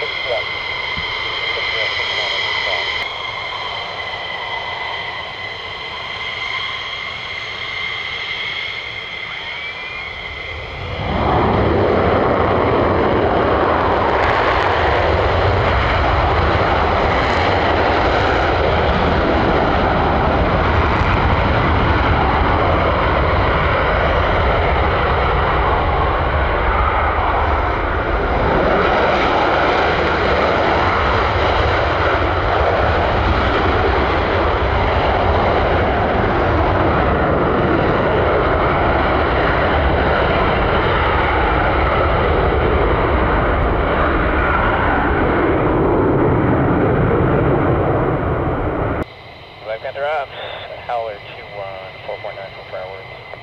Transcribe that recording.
6061. 6061 Howler 2-1, uh, 449 for fireworks.